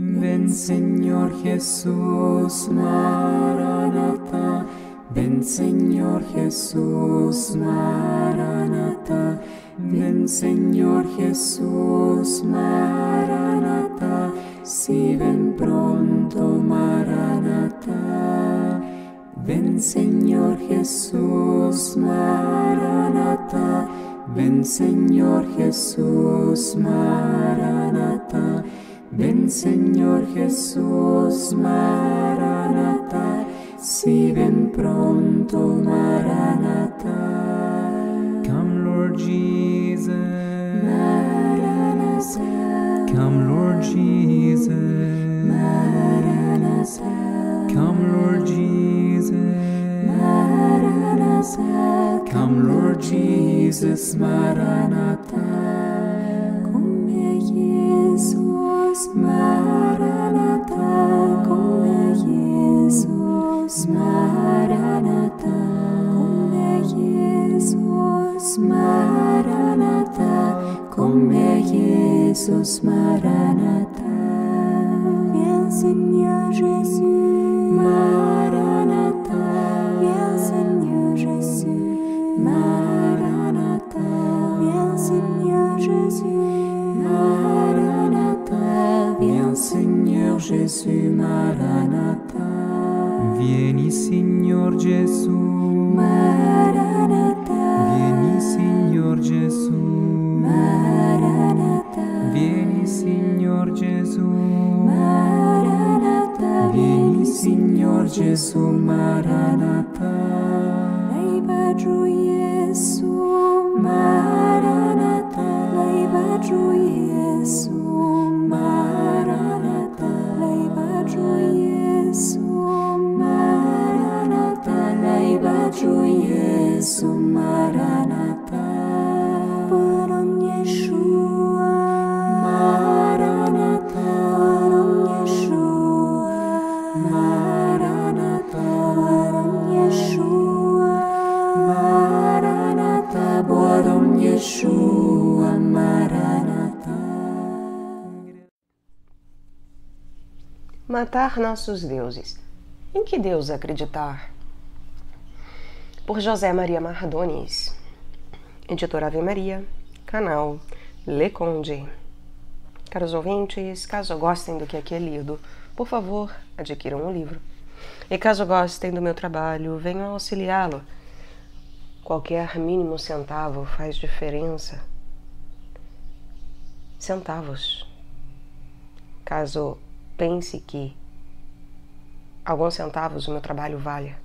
Ven Señor Jesús, Maranatha. Ven Señor Jesús, Maranatha. Ven Señor Jesús, Maranatha. Si ven pronto, Maranatha. Ven Señor Jesús, Maranatha. Ven Señor Jesús, Maranatha. Ven Señor Jesús, Maranatha, si ven pronto, Maranatha. Come, Lord Jesus. Maranatha. Come, Lord Jesus. Maranatha. Come, Lord Jesus. Maranatha. Come, Lord Jesus. Maranatha. Jesus, Maranatha. Viens, Seigneur Jésus, Maranatha. Vieni, Signor Gesù. Maranatha. Vieni, Signor Gesù. Maranatha. Vieni, Signor Gesù. Maranatha. Vieni, Signor Gesù, Maranatha. Lejba giù Matar nossos deuses. Em que Deus acreditar? Por José Maria Mardones. Editora Ave Maria, canal Le Conde. Caros ouvintes, caso gostem do que aqui é lido, por favor, adquiram o livro. E caso gostem do meu trabalho, venham auxiliá-lo. Qualquer mínimo centavo faz diferença. Centavos. Caso pense que alguns centavos o meu trabalho valha.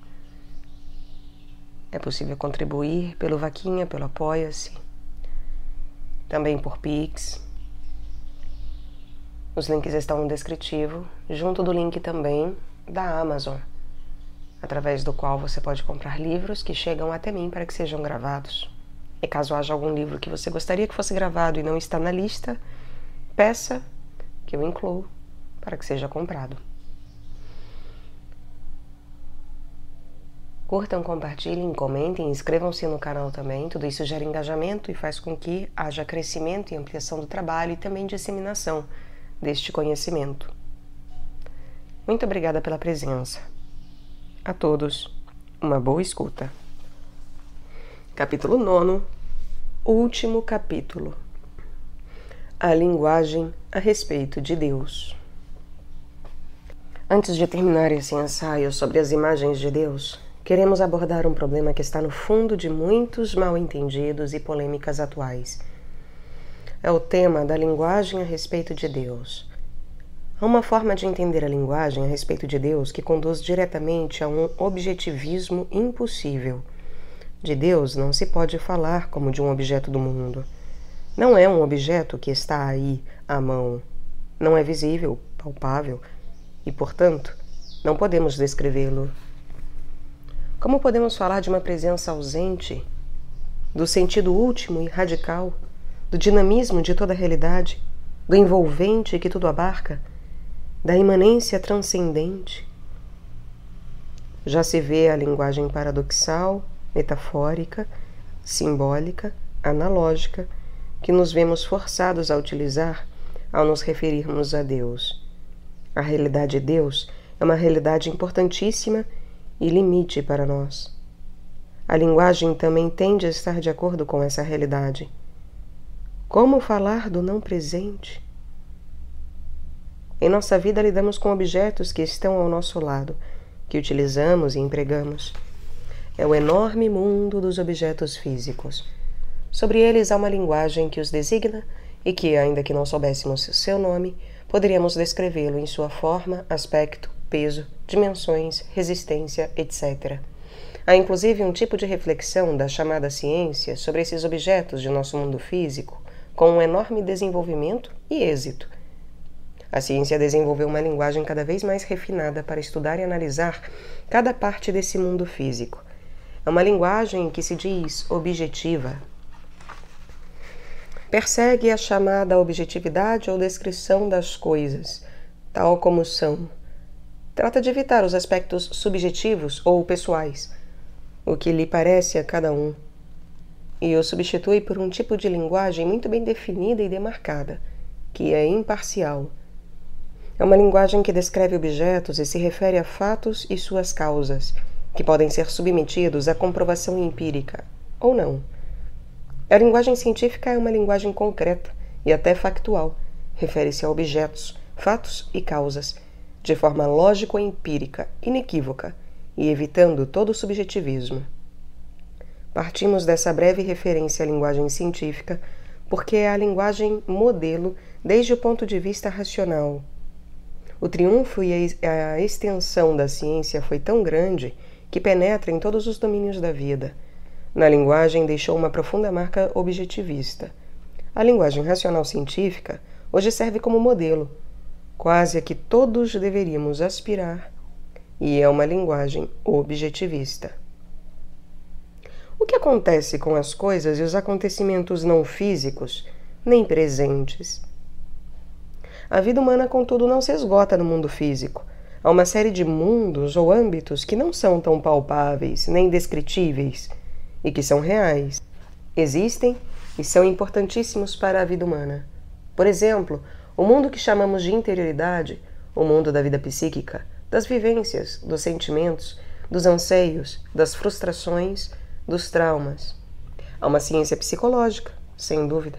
É possível contribuir pelo Vaquinha, pelo Apoia-se, também por Pix. Os links estão no descritivo, junto do link também da Amazon, através do qual você pode comprar livros que chegam até mim para que sejam gravados. E caso haja algum livro que você gostaria que fosse gravado e não está na lista, peça que eu incluo para que seja comprado. Curtam, compartilhem, comentem, inscrevam-se no canal também. Tudo isso gera engajamento e faz com que haja crescimento e ampliação do trabalho e também disseminação deste conhecimento. Muito obrigada pela presença. A todos, uma boa escuta. Capítulo 9 Último capítulo A linguagem a respeito de Deus. Antes de terminar esse ensaio sobre as imagens de Deus, queremos abordar um problema que está no fundo de muitos mal-entendidos e polêmicas atuais. É o tema da linguagem a respeito de Deus. Há uma forma de entender a linguagem a respeito de Deus que conduz diretamente a um objetivismo impossível. De Deus não se pode falar como de um objeto do mundo. Não é um objeto que está aí à mão. Não é visível, palpável e, portanto, não podemos descrevê-lo. Como podemos falar de uma presença ausente, do sentido último e radical, do dinamismo de toda a realidade, do envolvente que tudo abarca, da imanência transcendente? Já se vê a linguagem paradoxal, metafórica, simbólica, analógica, que nos vemos forçados a utilizar ao nos referirmos a Deus. A realidade de Deus é uma realidade importantíssima e limite para nós. A linguagem também tende a estar de acordo com essa realidade. Como falar do não presente? Em nossa vida, lidamos com objetos que estão ao nosso lado, que utilizamos e empregamos. É o enorme mundo dos objetos físicos. Sobre eles há uma linguagem que os designa e que, ainda que não soubéssemos seu nome, poderíamos descrevê-lo em sua forma, aspecto, peso, dimensões, resistência, etc. Há inclusive um tipo de reflexão da chamada ciência sobre esses objetos de nosso mundo físico, com um enorme desenvolvimento e êxito. A ciência desenvolveu uma linguagem cada vez mais refinada para estudar e analisar cada parte desse mundo físico. É uma linguagem que se diz objetiva. Persegue a chamada objetividade ou descrição das coisas, tal como são. Trata de evitar os aspectos subjetivos ou pessoais o que lhe parece a cada um, e o substitui por um tipo de linguagem muito bem definida e demarcada, que é imparcial. É uma linguagem que descreve objetos e se refere a fatos e suas causas, que podem ser submetidos à comprovação empírica, ou não. A linguagem científica é uma linguagem concreta e até factual, refere-se a objetos, fatos e causas, de forma lógico-empírica, inequívoca e evitando todo subjetivismo. Partimos dessa breve referência à linguagem científica porque é a linguagem modelo desde o ponto de vista racional. O triunfo e a extensão da ciência foi tão grande que penetra em todos os domínios da vida. Na linguagem deixou uma profunda marca objetivista. A linguagem racional científica hoje serve como modelo, quase a que todos deveríamos aspirar e é uma linguagem objetivista. O que acontece com as coisas e os acontecimentos não físicos, nem presentes? A vida humana, contudo, não se esgota no mundo físico. Há uma série de mundos ou âmbitos que não são tão palpáveis nem descritíveis e que são reais. Existem e são importantíssimos para a vida humana. Por exemplo, o mundo que chamamos de interioridade, o mundo da vida psíquica, das vivências, dos sentimentos, dos anseios, das frustrações, dos traumas. Há uma ciência psicológica, sem dúvida.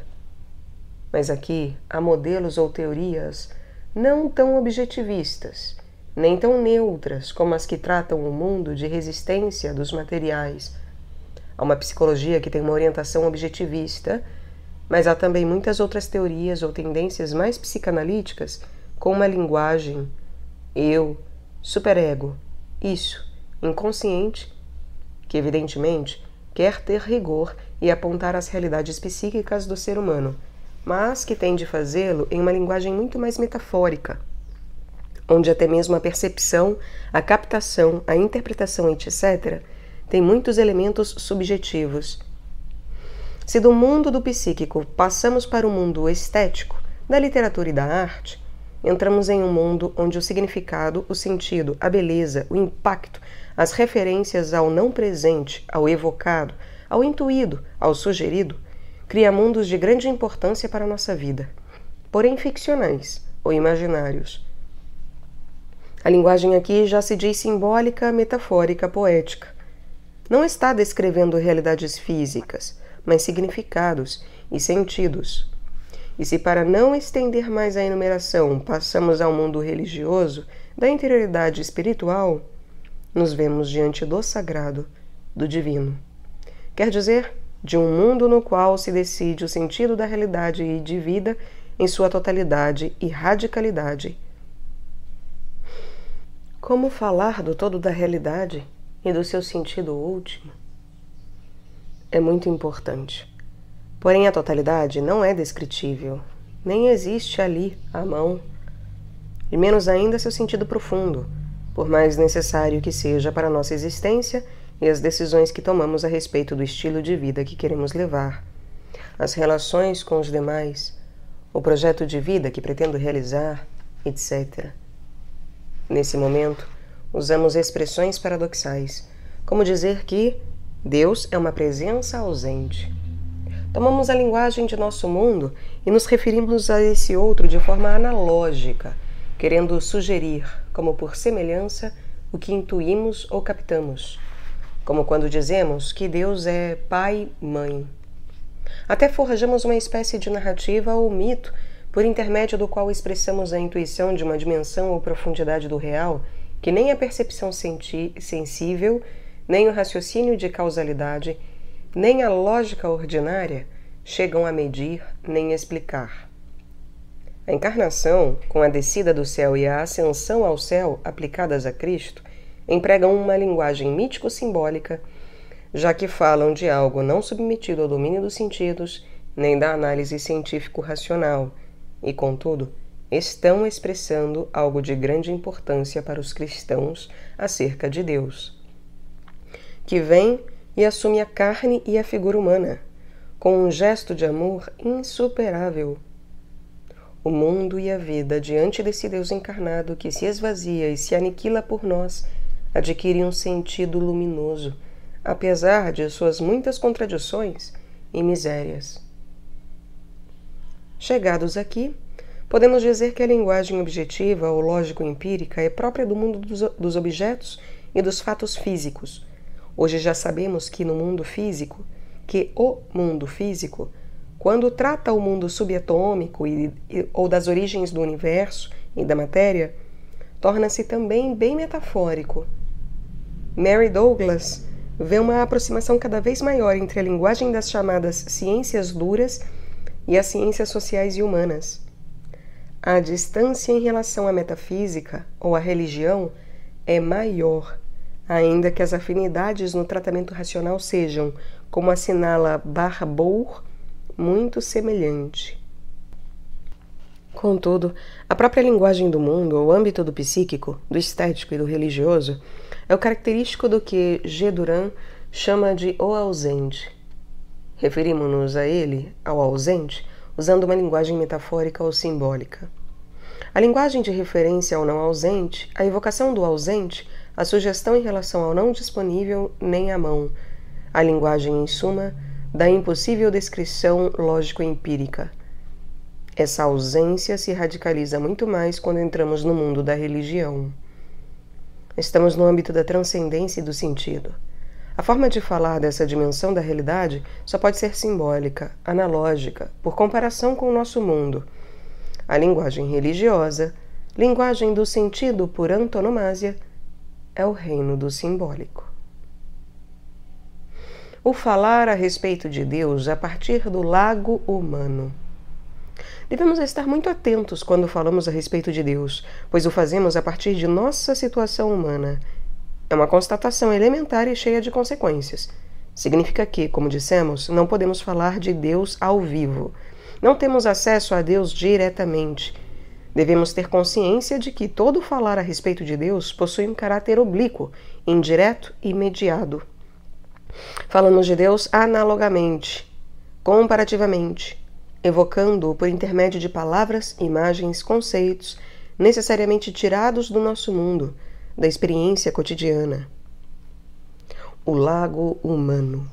Mas aqui há modelos ou teorias não tão objetivistas, nem tão neutras como as que tratam o mundo de resistência dos materiais. Há uma psicologia que tem uma orientação objetivista, mas há também muitas outras teorias ou tendências mais psicanalíticas com uma linguagem eu, superego, isso, inconsciente, que evidentemente quer ter rigor e apontar as realidades psíquicas do ser humano, mas que tem de fazê-lo em uma linguagem muito mais metafórica, onde até mesmo a percepção, a captação, a interpretação, etc., tem muitos elementos subjetivos. Se do mundo do psíquico passamos para o mundo estético, da literatura e da arte, entramos em um mundo onde o significado, o sentido, a beleza, o impacto, as referências ao não presente, ao evocado, ao intuído, ao sugerido, cria mundos de grande importância para a nossa vida, porém ficcionais ou imaginários. A linguagem aqui já se diz simbólica, metafórica, poética. Não está descrevendo realidades físicas, mas significados e sentidos, e se, para não estender mais a enumeração, passamos ao mundo religioso, da interioridade espiritual, nos vemos diante do sagrado, do divino. Quer dizer, de um mundo no qual se decide o sentido da realidade e de vida em sua totalidade e radicalidade. Como falar do todo da realidade e do seu sentido último? É muito importante. Porém, a totalidade não é descritível, nem existe ali à mão, e menos ainda seu sentido profundo, por mais necessário que seja para a nossa existência e as decisões que tomamos a respeito do estilo de vida que queremos levar, as relações com os demais, o projeto de vida que pretendo realizar, etc. Nesse momento, usamos expressões paradoxais, como dizer que Deus é uma presença ausente Tomamos a linguagem de nosso mundo e nos referimos a esse outro de forma analógica, querendo sugerir, como por semelhança, o que intuímos ou captamos, como quando dizemos que Deus é pai, mãe. Até forjamos uma espécie de narrativa ou mito por intermédio do qual expressamos a intuição de uma dimensão ou profundidade do real que nem a percepção sensível, nem o raciocínio de causalidade, nem a lógica ordinária chegam a medir nem explicar. A encarnação, com a descida do céu e a ascensão ao céu aplicadas a Cristo, empregam uma linguagem mítico-simbólica, já que falam de algo não submetido ao domínio dos sentidos nem da análise científico-racional, e, contudo, estão expressando algo de grande importância para os cristãos acerca de Deus, que vem e assume a carne e a figura humana, com um gesto de amor insuperável. O mundo e a vida diante desse Deus encarnado que se esvazia e se aniquila por nós adquirem um sentido luminoso, apesar de suas muitas contradições e misérias. Chegados aqui, podemos dizer que a linguagem objetiva ou lógico-empírica é própria do mundo dos, objetos e dos fatos físicos. Hoje já sabemos que no mundo físico, que o mundo físico, quando trata o mundo subatômico e, e, ou das origens do universo e da matéria, torna-se também bem metafórico. Mary Douglas vê uma aproximação cada vez maior entre a linguagem das chamadas ciências duras e as ciências sociais e humanas. A distância em relação à metafísica ou à religião é maior, ainda que as afinidades no tratamento racional sejam, como assinala Barbour, muito semelhante. Contudo, a própria linguagem do mundo, o âmbito do psíquico, do estético e do religioso, é o característico do que G. Duran chama de o ausente. Referimos-nos a ele, ao ausente, usando uma linguagem metafórica ou simbólica. A linguagem de referência ao não ausente, a evocação do ausente, a sugestão em relação ao não disponível nem à mão, a linguagem, em suma, da impossível descrição lógico-empírica. Essa ausência se radicaliza muito mais quando entramos no mundo da religião. Estamos no âmbito da transcendência e do sentido. A forma de falar dessa dimensão da realidade só pode ser simbólica, analógica, por comparação com o nosso mundo. A linguagem religiosa, linguagem do sentido por antonomásia, é o reino do simbólico. O falar a respeito de Deus a partir do lago humano. Devemos estar muito atentos quando falamos a respeito de Deus, pois o fazemos a partir de nossa situação humana. É uma constatação elementar e cheia de consequências. Significa que, como dissemos, não podemos falar de Deus ao vivo. Não temos acesso a Deus diretamente. Devemos ter consciência de que todo falar a respeito de Deus possui um caráter oblíquo, indireto e mediado. Falamos de Deus analogamente, comparativamente, evocando-o por intermédio de palavras, imagens, conceitos, necessariamente tirados do nosso mundo, da experiência cotidiana. O lago humano.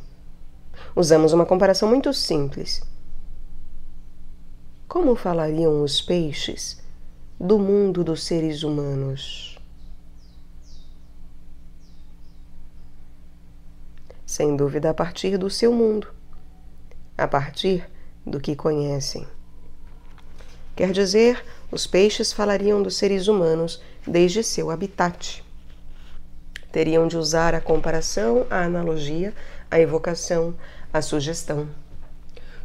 Usamos uma comparação muito simples. Como falariam os peixes do mundo dos seres humanos? Sem dúvida, a partir do seu mundo, a partir do que conhecem. Quer dizer, os peixes falariam dos seres humanos desde seu habitat. Teriam de usar a comparação, a analogia, a evocação, a sugestão.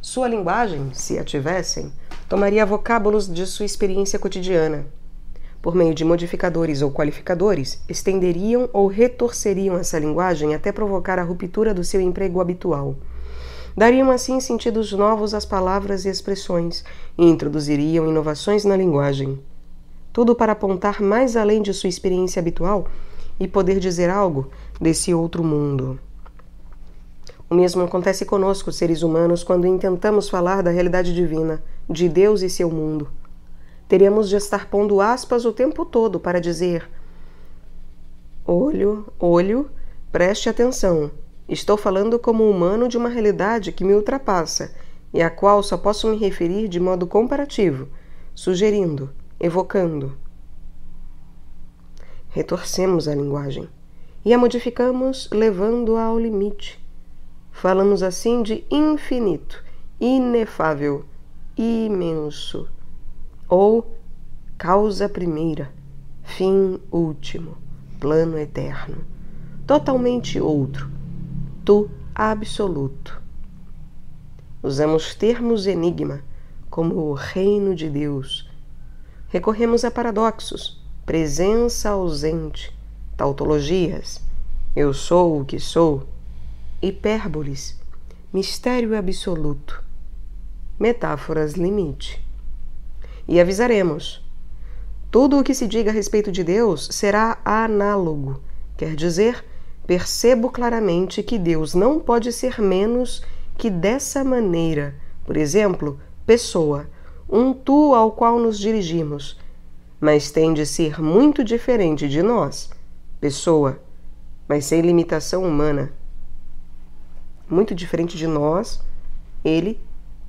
Sua linguagem, se a tivessem, tomaria vocábulos de sua experiência cotidiana. Por meio de modificadores ou qualificadores, estenderiam ou retorceriam essa linguagem até provocar a ruptura do seu emprego habitual Dariam assim sentidos novos às palavras e expressões e introduziriam inovações na linguagem. Tudo para apontar mais além de sua experiência habitual e poder dizer algo desse outro mundo. O mesmo acontece conosco, seres humanos, quando intentamos falar da realidade divina, de Deus e seu mundo. Teríamos de estar pondo aspas o tempo todo para dizer: Olho, olho, preste atenção. Estou falando como humano de uma realidade que me ultrapassa e à qual só posso me referir de modo comparativo, sugerindo, evocando. retorcemos a linguagem e a modificamos levando-a ao limite. Falamos assim de infinito, inefável, imenso, ou causa primeira, fim último, plano eterno, totalmente outro, tu absoluto. Usamos termos enigma, como o reino de Deus. Recorremos a paradoxos, presença ausente, tautologias, eu sou o que sou, hipérboles, mistério absoluto, metáforas limite. E avisaremos: tudo o que se diga a respeito de Deus será análogo, quer dizer, percebo claramente que Deus não pode ser menos que dessa maneira, por exemplo, pessoa, um tu ao qual nos dirigimos, mas tem de ser muito diferente de nós, pessoa, mas sem limitação humana. Muito diferente de nós, ele,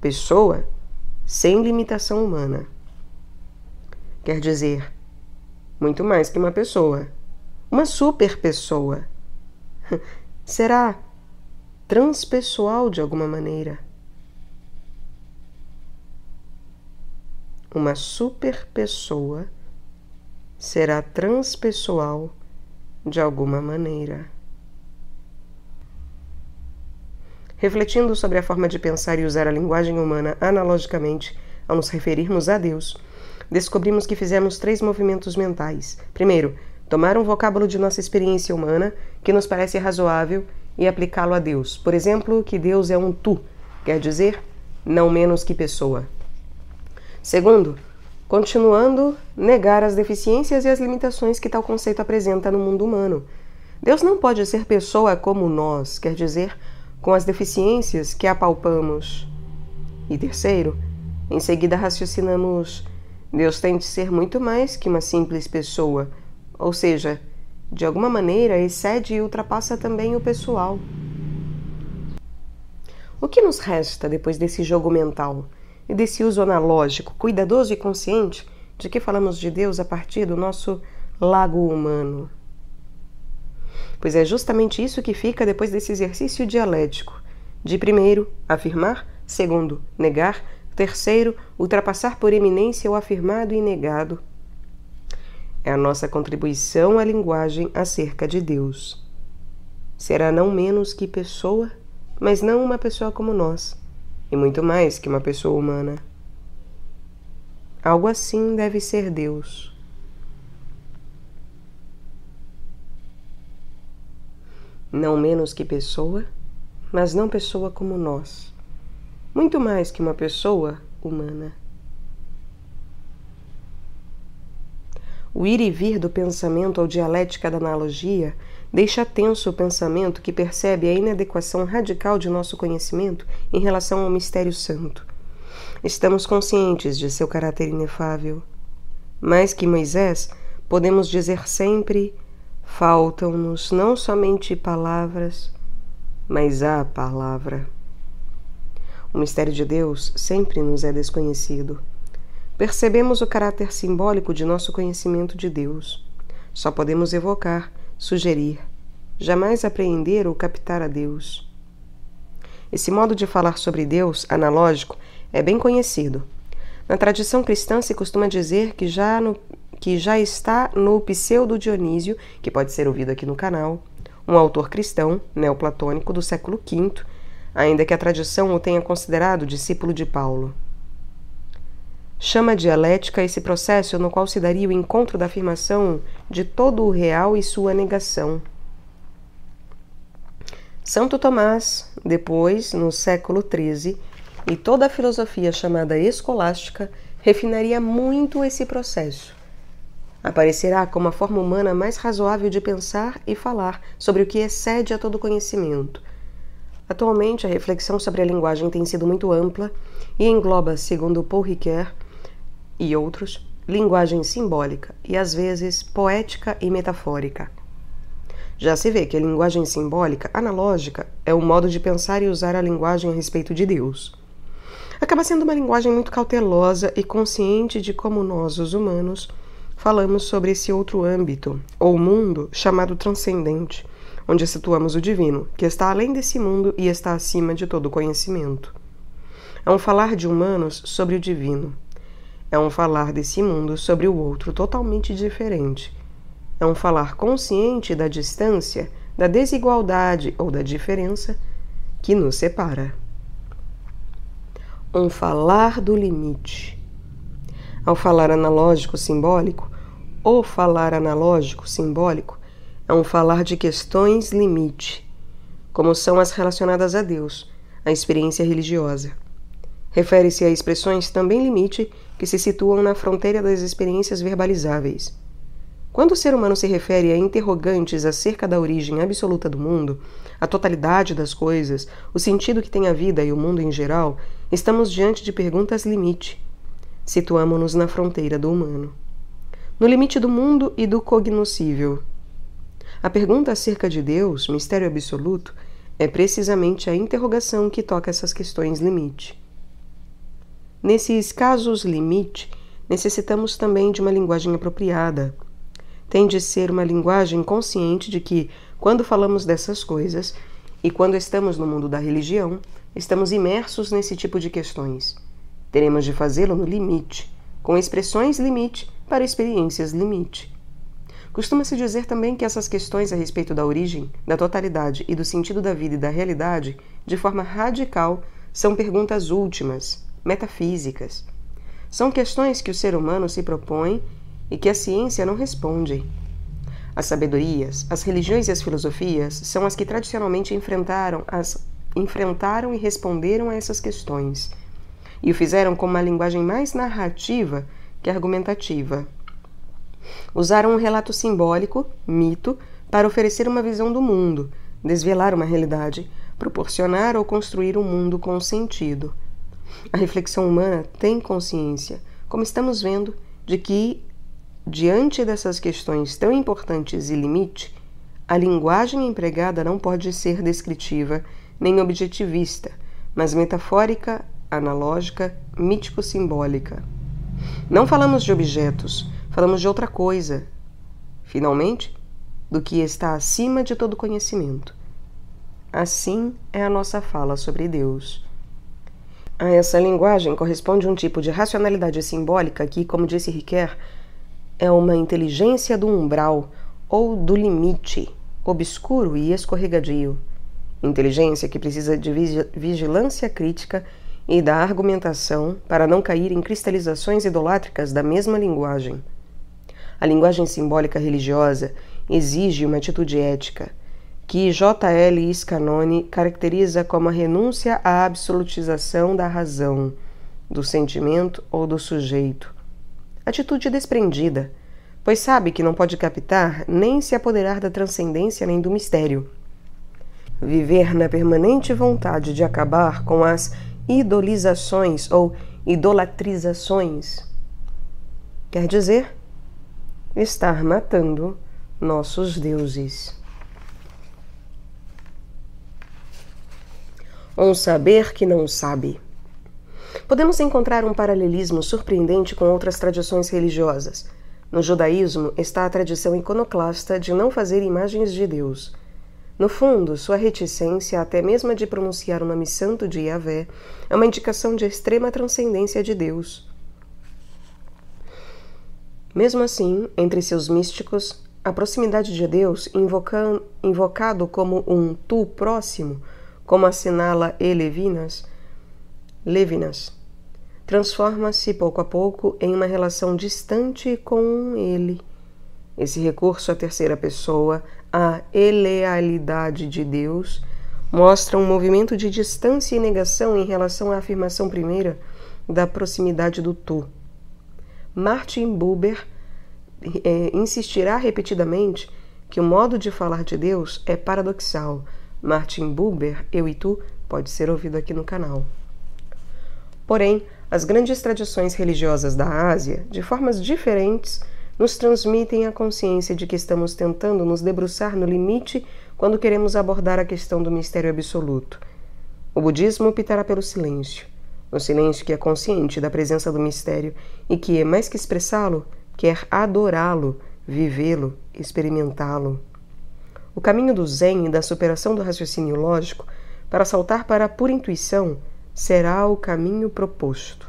pessoa, sem limitação humana. Quer dizer, muito mais que uma pessoa, uma super pessoa. Será transpessoal de alguma maneira. Uma super pessoa será transpessoal de alguma maneira. Refletindo sobre a forma de pensar e usar a linguagem humana analogicamente ao nos referirmos a Deus, descobrimos que fizemos três movimentos mentais. Primeiro, tomar um vocábulo de nossa experiência humana que nos parece razoável e aplicá-lo a Deus. Por exemplo, que Deus é um tu, quer dizer, não menos que pessoa. Segundo, Continuando, negar as deficiências e as limitações que tal conceito apresenta no mundo humano. Deus não pode ser pessoa como nós, quer dizer, com as deficiências que apalpamos. E terceiro, em seguida raciocinamos: Deus tem de ser muito mais que uma simples pessoa, ou seja, de alguma maneira excede e ultrapassa também o pessoal. O que nos resta depois desse jogo mental? e desse uso analógico, cuidadoso e consciente de que falamos de Deus a partir do nosso lago humano. Pois é justamente isso que fica depois desse exercício dialético: de primeiro, afirmar, segundo, negar, terceiro, ultrapassar por eminência o afirmado e negado. É a nossa contribuição à linguagem acerca de Deus. Será não menos que pessoa, mas não uma pessoa como nós e muito mais que uma pessoa humana. Algo assim deve ser Deus. Não menos que pessoa, mas não pessoa como nós. Muito mais que uma pessoa humana. O ir e vir do pensamento ou dialética da analogia deixa tenso o pensamento que percebe a inadequação radical de nosso conhecimento em relação ao mistério santo. Estamos conscientes de seu caráter inefável. Mais que Moisés, podemos dizer sempre: faltam-nos não somente palavras, mas a palavra. O mistério de Deus sempre nos é desconhecido. Percebemos o caráter simbólico de nosso conhecimento de Deus. Só podemos evocar sugerir, jamais apreender ou captar a Deus. Esse modo de falar sobre Deus, analógico, é bem conhecido. Na tradição cristã se costuma dizer que já, no, que já está no Pseudo Dionísio, que pode ser ouvido aqui no canal, um autor cristão, neoplatônico do século V, ainda que a tradição o tenha considerado discípulo de Paulo. Chama dialética esse processo no qual se daria o encontro da afirmação de todo o real e sua negação. Santo Tomás, depois, no século XIII, e toda a filosofia chamada escolástica refinaria muito esse processo. Aparecerá como a forma humana mais razoável de pensar e falar sobre o que excede a todo conhecimento. Atualmente, a reflexão sobre a linguagem tem sido muito ampla e engloba, segundo Paul Ricoeur, e outros, linguagem simbólica e às vezes poética e metafórica. Já se vê que a linguagem simbólica, analógica, é o modo de pensar e usar a linguagem a respeito de Deus. Acaba sendo uma linguagem muito cautelosa e consciente de como nós, os humanos, falamos sobre esse outro âmbito, ou mundo, chamado transcendente, onde situamos o divino, que está além desse mundo e está acima de todo conhecimento. É um falar de humanos sobre o divino. É um falar desse mundo sobre o outro totalmente diferente. É um falar consciente da distância, da desigualdade ou da diferença que nos separa. Um falar do limite. Ao falar analógico simbólico, ou falar analógico simbólico, é um falar de questões limite, como são as relacionadas a Deus, a experiência religiosa. Refere-se a expressões também limite que se situam na fronteira das experiências verbalizáveis. Quando o ser humano se refere a interrogantes acerca da origem absoluta do mundo, a totalidade das coisas, o sentido que tem a vida e o mundo em geral, estamos diante de perguntas limite. Situamo-nos na fronteira do humano. No limite do mundo e do cognoscível. A pergunta acerca de Deus, mistério absoluto, é precisamente a interrogação que toca essas questões limite. Nesses casos limite, necessitamos também de uma linguagem apropriada. Tem de ser uma linguagem consciente de que, quando falamos dessas coisas e quando estamos no mundo da religião, estamos imersos nesse tipo de questões. Teremos de fazê-lo no limite, com expressões limite para experiências limite. Costuma-se dizer também que essas questões a respeito da origem, da totalidade e do sentido da vida e da realidade, de forma radical, são perguntas últimas, metafísicas. São questões que o ser humano se propõe e que a ciência não responde. As sabedorias, as religiões e as filosofias são as que tradicionalmente enfrentaram, as, enfrentaram e responderam a essas questões, e o fizeram com uma linguagem mais narrativa que argumentativa. Usaram um relato simbólico, mito, para oferecer uma visão do mundo, desvelar uma realidade, proporcionar ou construir um mundo com sentido. A reflexão humana tem consciência, como estamos vendo, de que, diante dessas questões tão importantes e limite, a linguagem empregada não pode ser descritiva nem objetivista, mas metafórica, analógica, mítico-simbólica. Não falamos de objetos, falamos de outra coisa, finalmente, do que está acima de todo conhecimento. Assim é a nossa fala sobre Deus. A essa linguagem corresponde um tipo de racionalidade simbólica que, como disse Riquet, é uma inteligência do umbral ou do limite, obscuro e escorregadio. Inteligência que precisa de vigilância crítica e da argumentação para não cair em cristalizações idolátricas da mesma linguagem. A linguagem simbólica religiosa exige uma atitude ética, que J.L. Scanone caracteriza como a renúncia à absolutização da razão, do sentimento ou do sujeito. Atitude desprendida, pois sabe que não pode captar nem se apoderar da transcendência nem do mistério. Viver na permanente vontade de acabar com as idolizações ou idolatrizações quer dizer estar matando nossos deuses. Um saber que não sabe. Podemos encontrar um paralelismo surpreendente com outras tradições religiosas. No judaísmo está a tradição iconoclasta de não fazer imagens de Deus. No fundo, sua reticência, até mesmo de pronunciar o nome santo de Yahvé, é uma indicação de extrema transcendência de Deus. Mesmo assim, entre seus místicos, a proximidade de Deus, invocado como um tu próximo, como assinala E. Levinas, Levinas transforma-se pouco a pouco em uma relação distante com ele. Esse recurso à terceira pessoa, a elealidade de Deus, mostra um movimento de distância e negação em relação à afirmação primeira da proximidade do tu. Martin Buber é, insistirá repetidamente que o modo de falar de Deus é paradoxal. Martin Buber, Eu e Tu, pode ser ouvido aqui no canal. Porém, as grandes tradições religiosas da Ásia, de formas diferentes, nos transmitem a consciência de que estamos tentando nos debruçar no limite quando queremos abordar a questão do mistério absoluto. O budismo optará pelo silêncio. O silêncio que é consciente da presença do mistério e que, mais que expressá-lo, quer adorá-lo, vivê-lo, experimentá-lo. O caminho do Zen e da superação do raciocínio lógico para saltar para a pura intuição será o caminho proposto.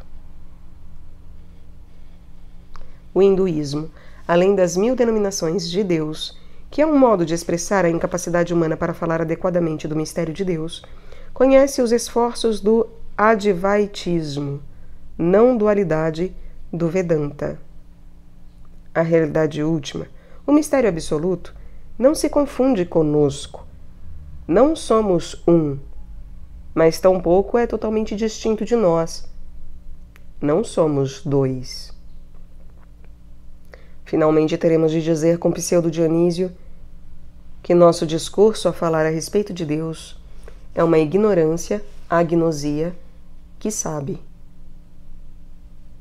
O hinduísmo, além das mil denominações de Deus, que é um modo de expressar a incapacidade humana para falar adequadamente do mistério de Deus, conhece os esforços do advaitismo, não dualidade do Vedanta. A realidade última, o mistério absoluto, não se confunde conosco. Não somos um, mas tampouco é totalmente distinto de nós. Não somos dois. Finalmente teremos de dizer com Pseudo Dionísio que nosso discurso a falar a respeito de Deus é uma ignorância, agnosia, que sabe.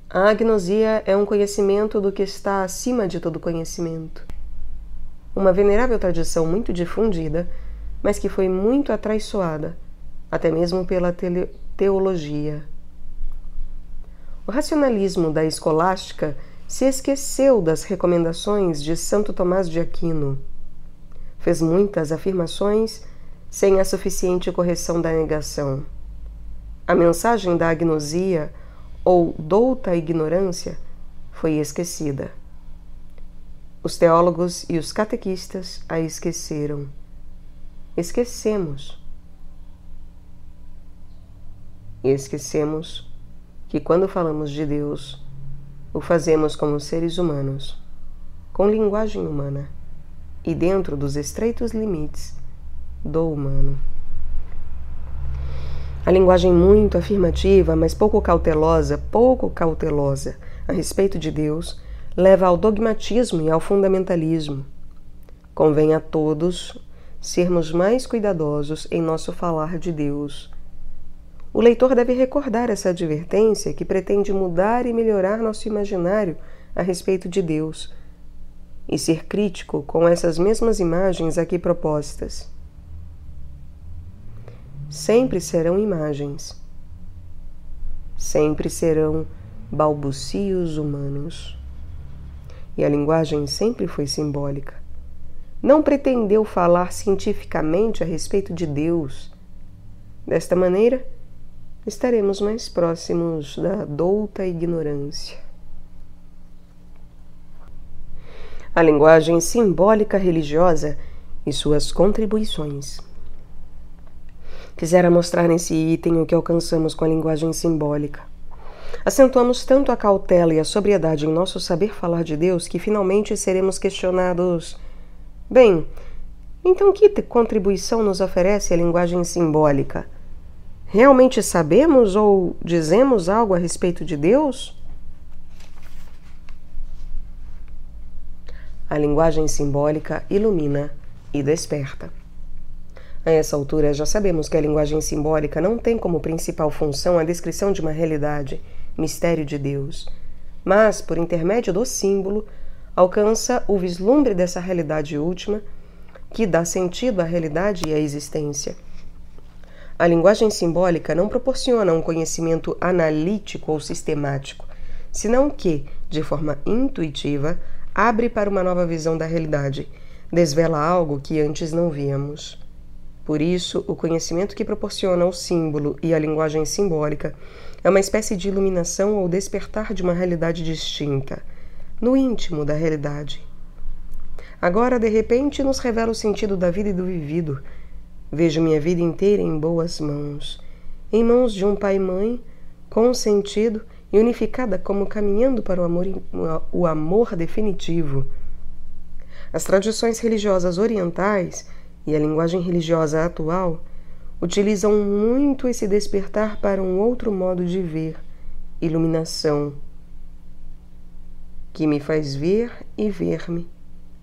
A agnosia é um conhecimento do que está acima de todo conhecimento. Uma venerável tradição muito difundida, mas que foi muito atraiçoada, até mesmo pela teologia. O racionalismo da escolástica se esqueceu das recomendações de Santo Tomás de Aquino. Fez muitas afirmações sem a suficiente correção da negação. A mensagem da agnosia ou douta ignorância foi esquecida. Os teólogos e os catequistas a esqueceram. Esquecemos. E esquecemos que quando falamos de Deus, o fazemos como seres humanos, com linguagem humana e dentro dos estreitos limites do humano. A linguagem muito afirmativa, mas pouco cautelosa, pouco cautelosa a respeito de Deus, leva ao dogmatismo e ao fundamentalismo. Convém a todos sermos mais cuidadosos em nosso falar de Deus. O leitor deve recordar essa advertência que pretende mudar e melhorar nosso imaginário a respeito de Deus e ser crítico com essas mesmas imagens aqui propostas sempre serão imagens, sempre serão balbucios humanos. E a linguagem sempre foi simbólica. Não pretendeu falar cientificamente a respeito de Deus. Desta maneira, estaremos mais próximos da douta ignorância. A linguagem simbólica religiosa e suas contribuições. Quisera mostrar nesse item o que alcançamos com a linguagem simbólica. Acentuamos tanto a cautela e a sobriedade em nosso saber falar de Deus que finalmente seremos questionados: bem, então que contribuição nos oferece a linguagem simbólica? Realmente sabemos ou dizemos algo a respeito de Deus? A linguagem simbólica ilumina e desperta. A essa altura, já sabemos que a linguagem simbólica não tem como principal função a descrição de uma realidade, mistério de Deus, mas, por intermédio do símbolo, alcança o vislumbre dessa realidade última que dá sentido à realidade e à existência. A linguagem simbólica não proporciona um conhecimento analítico ou sistemático, senão que, de forma intuitiva, abre para uma nova visão da realidade, desvela algo que antes não víamos. Por isso, o conhecimento que proporciona o símbolo e a linguagem simbólica é uma espécie de iluminação ou despertar de uma realidade distinta, no íntimo da realidade. Agora, de repente, nos revela o sentido da vida e do vivido. Vejo minha vida inteira em boas mãos, em mãos de um pai e mãe, com sentido e unificada como caminhando para o amor, o amor definitivo. As tradições religiosas orientais e a linguagem religiosa atual utilizam muito esse despertar para um outro modo de ver, iluminação, que me faz ver e ver-me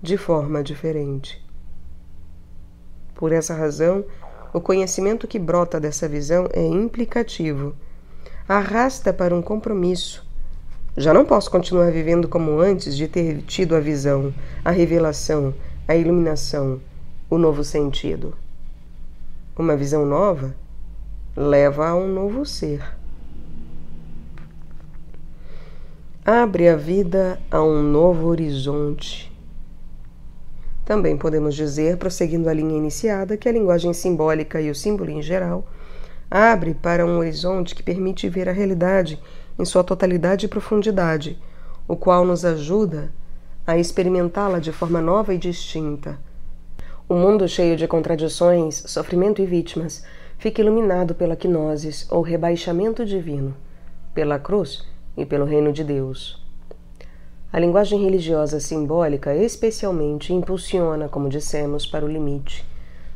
de forma diferente. Por essa razão, o conhecimento que brota dessa visão é implicativo, arrasta para um compromisso. Já não posso continuar vivendo como antes de ter tido a visão, a revelação, a iluminação o novo sentido. Uma visão nova leva a um novo ser. abre a vida a um novo horizonte. Também podemos dizer, prosseguindo a linha iniciada, que a linguagem simbólica e o símbolo em geral abre para um horizonte que permite ver a realidade em sua totalidade e profundidade, o qual nos ajuda a experimentá-la de forma nova e distinta. O mundo cheio de contradições, sofrimento e vítimas fica iluminado pela quinosis ou rebaixamento divino, pela cruz e pelo reino de Deus. A linguagem religiosa simbólica especialmente impulsiona, como dissemos, para o limite,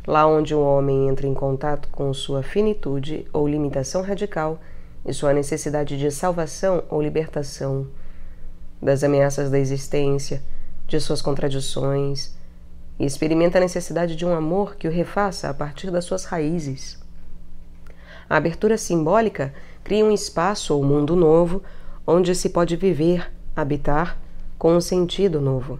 lá onde o homem entra em contato com sua finitude ou limitação radical e sua necessidade de salvação ou libertação das ameaças da existência, de suas contradições, e experimenta a necessidade de um amor que o refaça a partir das suas raízes. A abertura simbólica cria um espaço ou mundo novo onde se pode viver, habitar com um sentido novo.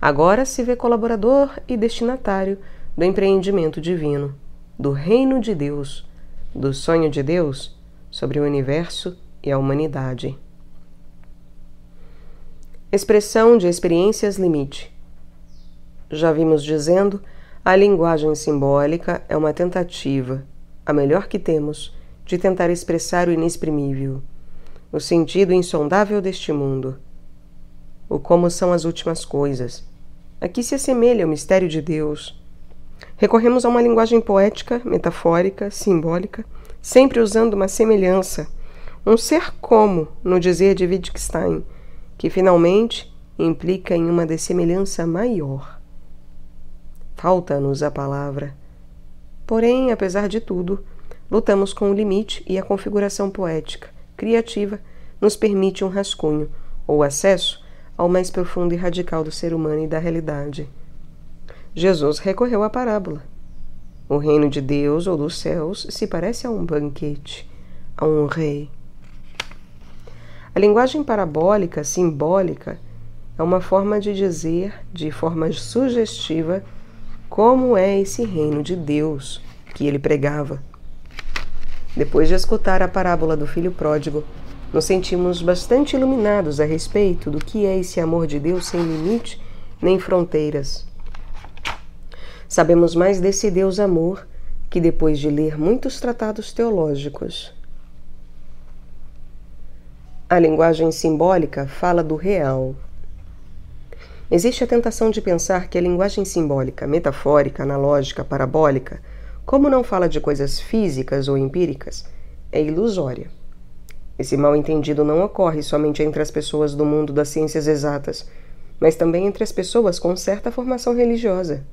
Agora se vê colaborador e destinatário do empreendimento divino, do reino de Deus, do sonho de Deus sobre o universo e a humanidade. Expressão de experiências limite. Já vimos dizendo, a linguagem simbólica é uma tentativa, a melhor que temos, de tentar expressar o inexprimível o sentido insondável deste mundo. O como são as últimas coisas. Aqui se assemelha ao mistério de Deus. Recorremos a uma linguagem poética, metafórica, simbólica, sempre usando uma semelhança, um ser como, no dizer de Wittgenstein, que finalmente implica em uma dessemelhança maior. Falta-nos a palavra. Porém, apesar de tudo, lutamos com o limite e a configuração poética, criativa nos permite um rascunho ou acesso ao mais profundo e radical do ser humano e da realidade. Jesus recorreu à parábola. O reino de Deus ou dos céus se parece a um banquete, a um rei. A linguagem parabólica, simbólica, é uma forma de dizer, de forma sugestiva, como é esse reino de Deus que ele pregava. Depois de escutar a parábola do filho pródigo, nos sentimos bastante iluminados a respeito do que é esse amor de Deus sem limite nem fronteiras. Sabemos mais desse Deus amor que depois de ler muitos tratados teológicos. A linguagem simbólica fala do real. Existe a tentação de pensar que a linguagem simbólica, metafórica, analógica, parabólica como não fala de coisas físicas ou empíricas, é ilusória. Esse mal-entendido não ocorre somente entre as pessoas do mundo das ciências exatas, mas também entre as pessoas com certa formação religiosa.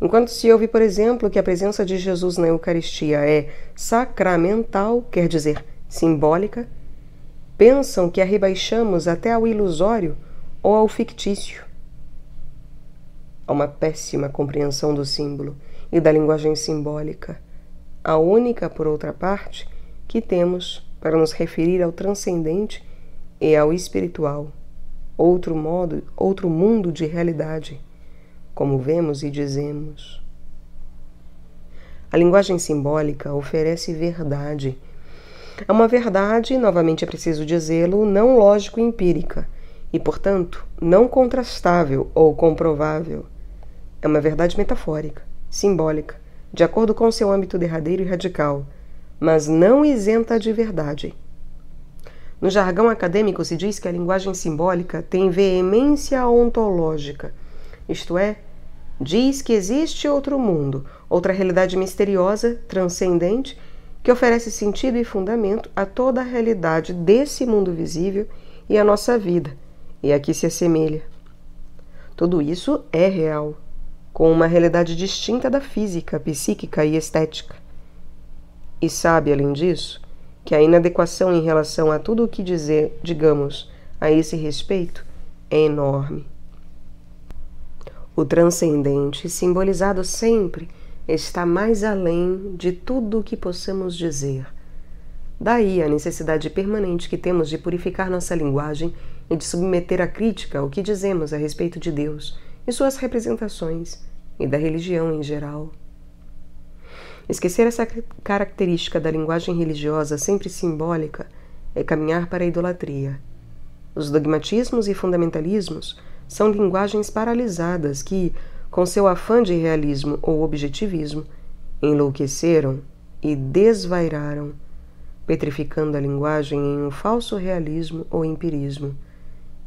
Enquanto se ouve, por exemplo, que a presença de Jesus na Eucaristia é sacramental, quer dizer, simbólica, pensam que a rebaixamos até ao ilusório ou ao fictício. Há uma péssima compreensão do símbolo e da linguagem simbólica, a única, por outra parte, que temos para nos referir ao transcendente e ao espiritual, outro modo, outro mundo de realidade, como vemos e dizemos. A linguagem simbólica oferece verdade. É uma verdade, novamente é preciso dizê-lo, não lógico-empírica e, portanto, não contrastável ou comprovável. É uma verdade metafórica simbólica, de acordo com seu âmbito derradeiro e radical, mas não isenta de verdade. No jargão acadêmico se diz que a linguagem simbólica tem veemência ontológica, isto é, diz que existe outro mundo, outra realidade misteriosa, transcendente, que oferece sentido e fundamento a toda a realidade desse mundo visível e a nossa vida, e aqui se assemelha. Tudo isso é real com uma realidade distinta da física, psíquica e estética. E sabe, além disso, que a inadequação em relação a tudo o que dizer, digamos, a esse respeito é enorme. O transcendente, simbolizado sempre, está mais além de tudo o que possamos dizer. Daí a necessidade permanente que temos de purificar nossa linguagem e de submeter a crítica o que dizemos a respeito de Deus e suas representações, e da religião em geral. Esquecer essa característica da linguagem religiosa sempre simbólica é caminhar para a idolatria. Os dogmatismos e fundamentalismos são linguagens paralisadas que, com seu afã de realismo ou objetivismo, enlouqueceram e desvairaram, petrificando a linguagem em um falso realismo ou empirismo,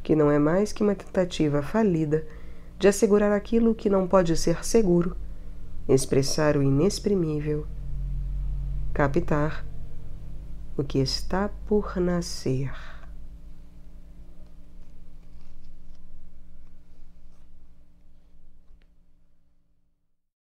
que não é mais que uma tentativa falida de assegurar aquilo que não pode ser seguro, expressar o inexprimível, captar o que está por nascer.